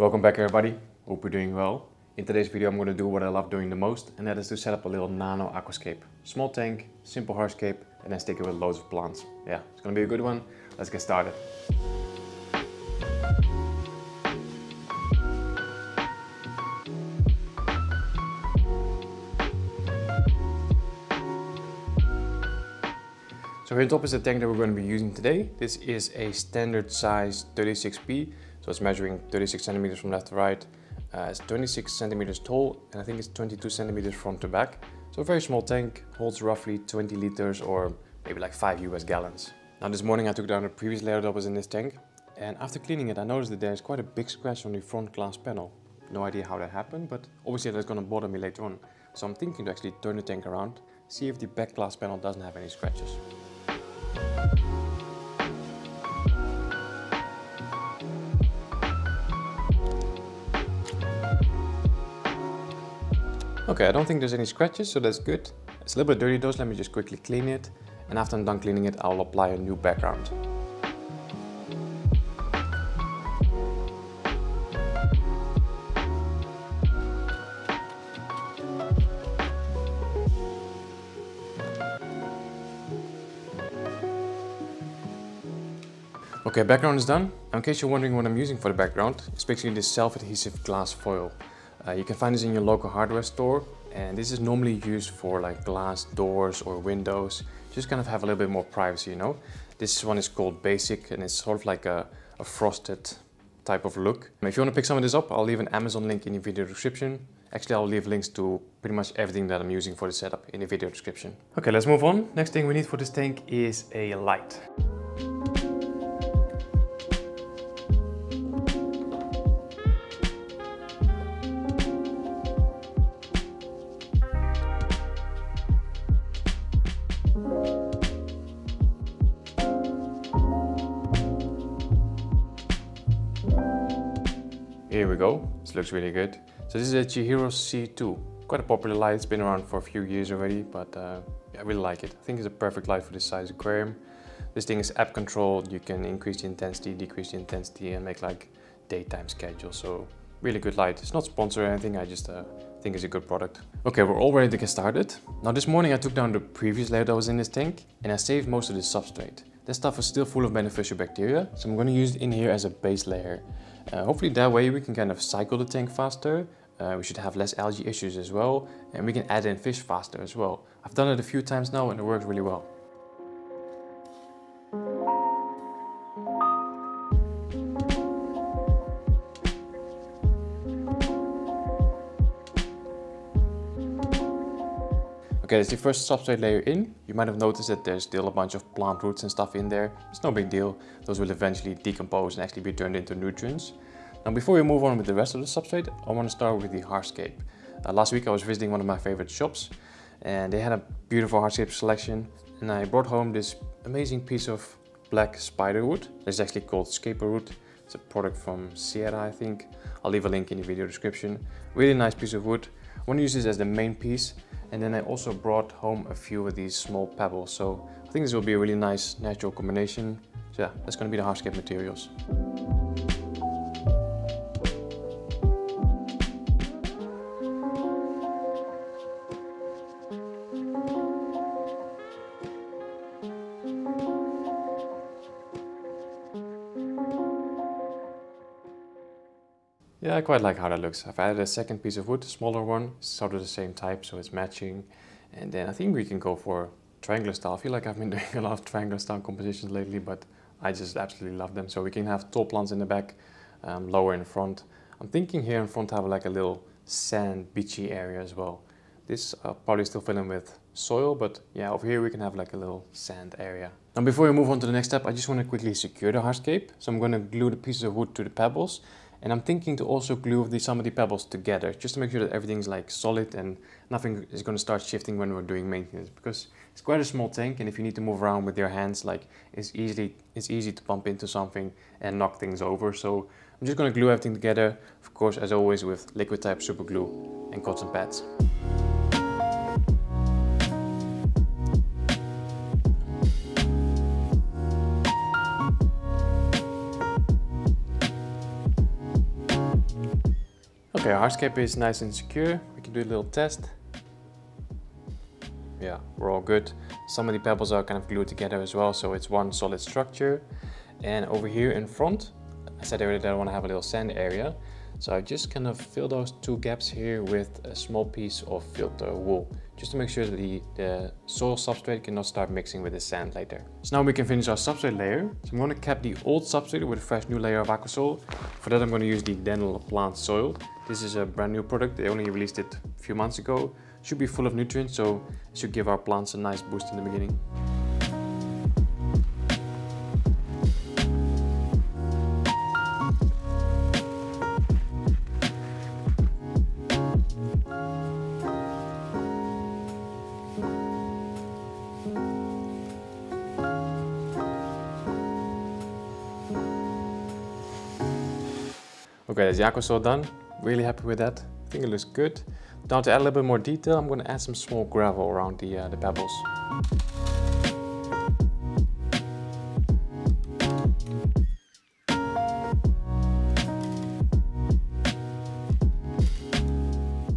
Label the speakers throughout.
Speaker 1: Welcome back everybody, hope you're doing well. In today's video I'm going to do what I love doing the most and that is to set up a little nano aquascape. Small tank, simple hardscape and then stick it with loads of plants. Yeah, it's going to be a good one. Let's get started. So here on top is the tank that we're going to be using today. This is a standard size 36p, so it's measuring 36 centimeters from left to right. Uh, it's 26 centimeters tall and I think it's 22 centimeters front to back. So a very small tank, holds roughly 20 liters or maybe like 5 US gallons. Now this morning I took down the previous layer that was in this tank and after cleaning it I noticed that there's quite a big scratch on the front glass panel. No idea how that happened, but obviously that's going to bother me later on. So I'm thinking to actually turn the tank around, see if the back glass panel doesn't have any scratches. Okay, I don't think there's any scratches, so that's good. It's a little bit dirty though, so let me just quickly clean it. And after I'm done cleaning it, I'll apply a new background. Okay, background is done. In case you're wondering what I'm using for the background, it's basically this self-adhesive glass foil. Uh, you can find this in your local hardware store and this is normally used for like glass doors or windows. Just kind of have a little bit more privacy, you know. This one is called Basic and it's sort of like a, a frosted type of look. If you want to pick some of this up, I'll leave an Amazon link in the video description. Actually, I'll leave links to pretty much everything that I'm using for the setup in the video description. Okay, let's move on. Next thing we need for this tank is a light. Here we go, this looks really good. So this is a Chihiros C2, quite a popular light, it's been around for a few years already, but uh, yeah, I really like it. I think it's a perfect light for this size aquarium. This thing is app controlled, you can increase the intensity, decrease the intensity and make like daytime schedule. So really good light. It's not sponsored or anything, I just uh, think it's a good product. Okay, we're all ready to get started. Now this morning I took down the previous layer that was in this tank and I saved most of the substrate. This stuff is still full of beneficial bacteria, so I'm going to use it in here as a base layer. Uh, hopefully that way we can kind of cycle the tank faster, uh, we should have less algae issues as well, and we can add in fish faster as well. I've done it a few times now and it works really well. Okay, that's the first substrate layer in. You might have noticed that there's still a bunch of plant roots and stuff in there. It's no big deal. Those will eventually decompose and actually be turned into nutrients. Now before we move on with the rest of the substrate, I want to start with the hardscape. Uh, last week I was visiting one of my favorite shops and they had a beautiful hardscape selection and I brought home this amazing piece of black spider wood. It's actually called scaper wood. It's a product from Sera I think. I'll leave a link in the video description. Really nice piece of wood. Want to use this as the main piece and then I also brought home a few of these small pebbles. So I think this will be a really nice natural combination. So yeah, that's going to be the hardscape materials. Yeah, I quite like how that looks. I've added a second piece of wood, smaller one, sort of the same type, so it's matching. And then I think we can go for triangular style. I feel like I've been doing a lot of triangular style compositions lately, but I just absolutely love them. So we can have tall plants in the back, um, lower in front. I'm thinking here in front have like a little sand beachy area as well. This I'll probably still fill in with soil, but yeah, over here we can have like a little sand area. Now before we move on to the next step, I just want to quickly secure the hardscape. So I'm going to glue the pieces of wood to the pebbles and I'm thinking to also glue the, some of the pebbles together, just to make sure that everything's like solid and nothing is going to start shifting when we're doing maintenance. Because it's quite a small tank and if you need to move around with your hands, like it's easily it's easy to bump into something and knock things over. So I'm just going to glue everything together, of course, as always with liquid type super glue and cotton pads. Okay, hardscape is nice and secure. We can do a little test. Yeah, we're all good. Some of the pebbles are kind of glued together as well, so it's one solid structure. And over here in front, I said earlier that I want to have a little sand area. So I just kind of fill those two gaps here with a small piece of filter wool, just to make sure that the, the soil substrate cannot start mixing with the sand later. So now we can finish our substrate layer. So I'm going to cap the old substrate with a fresh new layer of Aquasoil. For that I'm going to use the Dennerle Plant Soil. This is a brand new product, they only released it a few months ago. Should be full of nutrients, so it should give our plants a nice boost in the beginning. Okay, that's the aquasoil done. Really happy with that. I think it looks good. Now to add a little bit more detail, I'm going to add some small gravel around the, uh, the pebbles.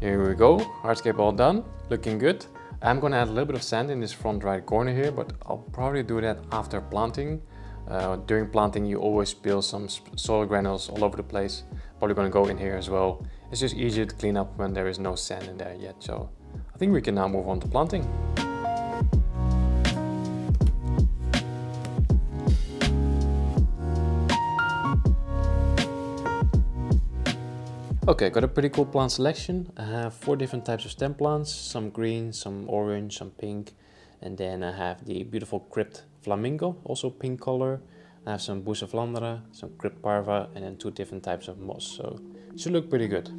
Speaker 1: Here we go, hardscape all done, looking good. I'm going to add a little bit of sand in this front right corner here, but I'll probably do that after planting. Uh, during planting you always spill some soil granules all over the place. Probably gonna go in here as well. It's just easier to clean up when there is no sand in there yet. So I think we can now move on to planting. Okay, got a pretty cool plant selection. I have four different types of stem plants, some green, some orange, some pink, and then I have the beautiful crypt flamingo, also pink color. I have some Bucephalandra, some crypt parva, and then two different types of moss. So it should look pretty good.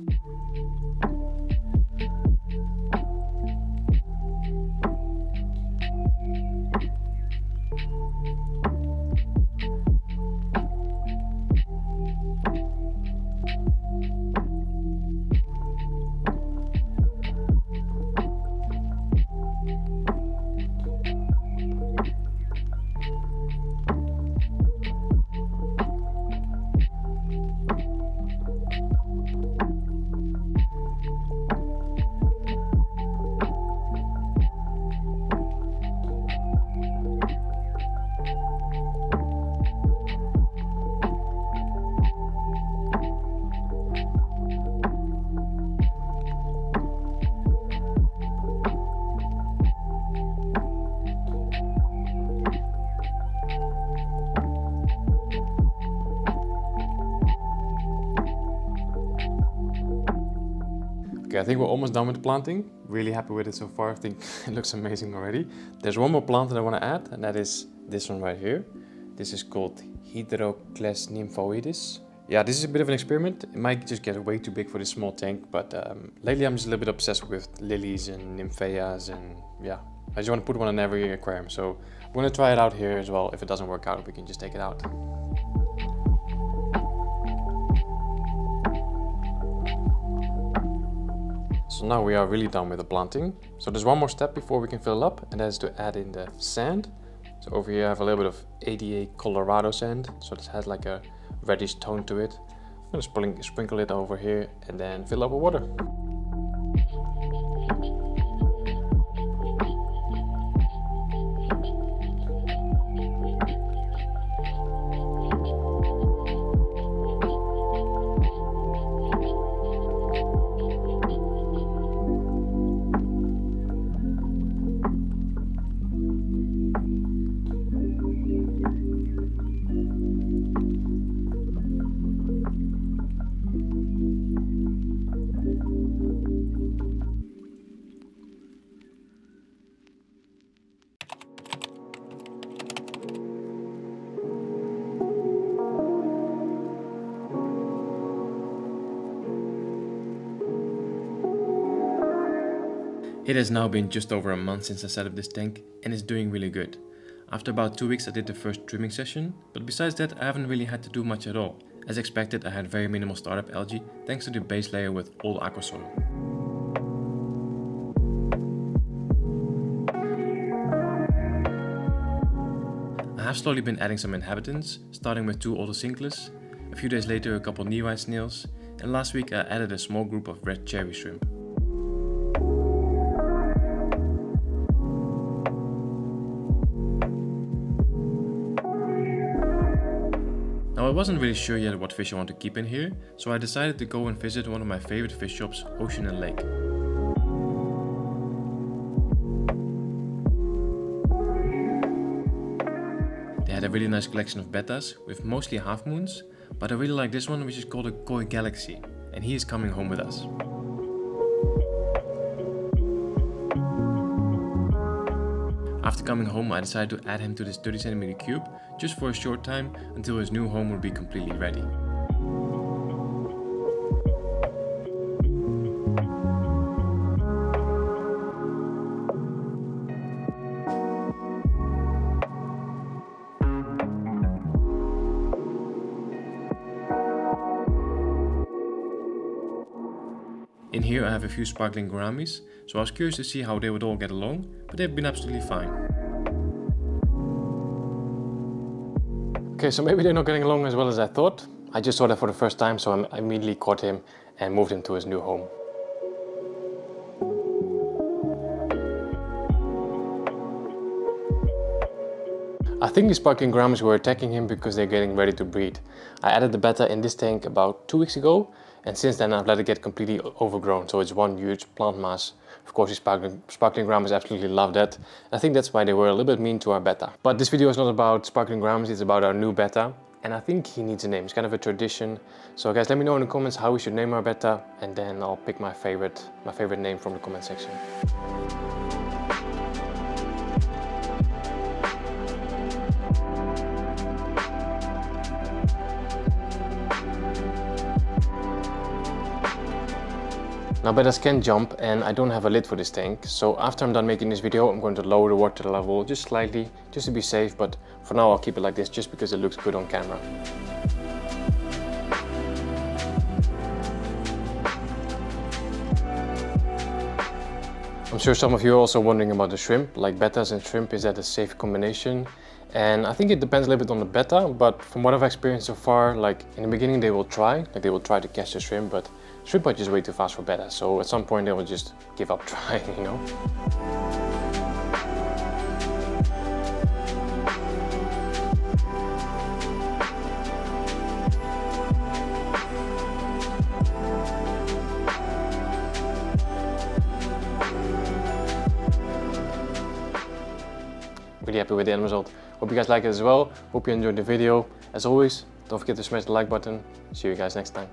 Speaker 1: I think we're almost done with the planting. Really happy with it so far. I think it looks amazing already. There's one more plant that I want to add, and that is this one right here. This is called Hydrocleys nymphoides. Yeah, this is a bit of an experiment. It might just get way too big for this small tank, but um, lately I'm just a little bit obsessed with lilies and nymphaeas and yeah, I just want to put one in every aquarium. So I'm going to try it out here as well. If it doesn't work out, we can just take it out. So now we are really done with the planting. So there's one more step before we can fill up and that is to add in the sand. So over here I have a little bit of ADA Colorado sand. So this has like a reddish tone to it. I'm gonna sprinkle it over here and then fill up with water. It has now been just over a month since I set up this tank and it's doing really good. After about 2 weeks I did the first trimming session, but besides that I haven't really had to do much at all. As expected I had very minimal startup algae thanks to the base layer with all aquasoil. I have slowly been adding some inhabitants, starting with two otocinclus, a few days later a couple Nerite snails, and last week I added a small group of red cherry shrimp. I wasn't really sure yet what fish I want to keep in here, so I decided to go and visit one of my favorite fish shops, Ocean and Lake. They had a really nice collection of bettas, with mostly half moons, but I really like this one which is called a Koi Galaxy, and he is coming home with us. After coming home I decided to add him to this 30cm cube just for a short time until his new home would be completely ready. Here I have a few sparkling gouramis, so I was curious to see how they would all get along, but they've been absolutely fine. Okay, so maybe they're not getting along as well as I thought. I just saw that for the first time, so I immediately caught him and moved him to his new home. I think the sparkling gouramis were attacking him because they're getting ready to breed. I added the betta in this tank about two weeks ago and since then I've let it get completely overgrown so it's one huge plant mass. Of course the sparkling, sparkling gouramis absolutely love that. I think that's why they were a little bit mean to our betta. But this video is not about sparkling gouramis, it's about our new betta and I think he needs a name. It's kind of a tradition. So guys, let me know in the comments how we should name our betta and then I'll pick my favorite, my favorite name from the comment section. Now bettas can jump and I don't have a lid for this tank, so after I'm done making this video I'm going to lower the water level just slightly, just to be safe, but for now I'll keep it like this just because it looks good on camera. I'm sure some of you are also wondering about the shrimp, like bettas and shrimp, is that a safe combination? And I think it depends a little bit on the betta, but from what I've experienced so far, like in the beginning they will try, like they will try to catch the shrimp, but shrimp are just way too fast for betta, So at some point they will just give up trying, you know? really happy with the end result. Hope you guys like it as well. Hope you enjoyed the video. As always, don't forget to smash the like button. See you guys next time.